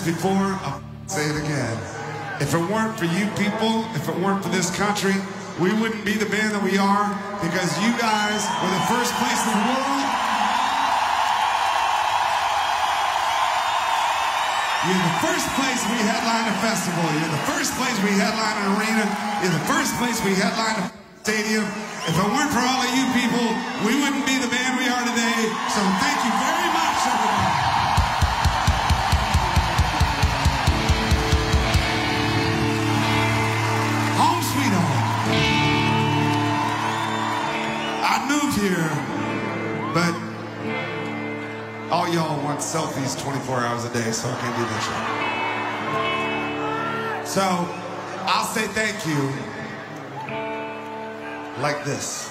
This before, I'll say it again. If it weren't for you people, if it weren't for this country, we wouldn't be the band that we are because you guys were the first place in the world. You're the first place we headline a festival. You're the first place we headline an arena. You're the first place we headline a stadium. If it weren't for all of you people, we wouldn't be the band we are today. So thank you very here, but all y'all want selfies 24 hours a day, so I can't do that. So I'll say thank you like this.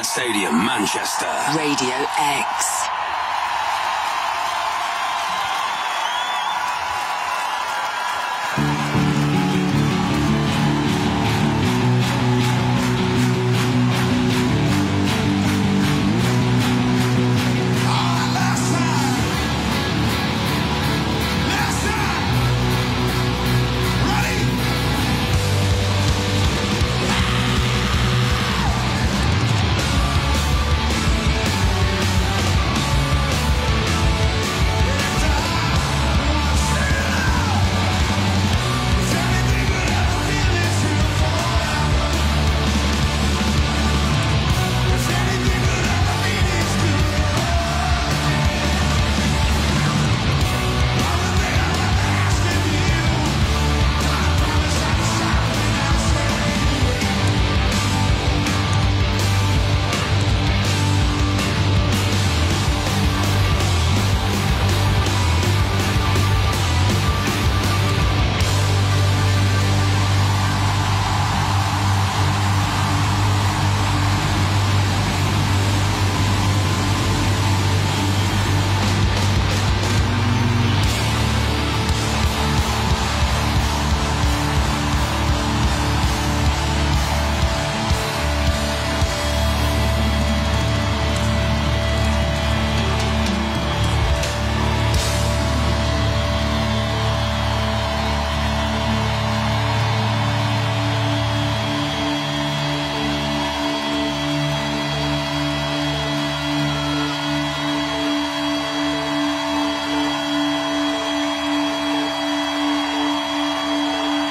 Etihad Stadium, Manchester. Radio X.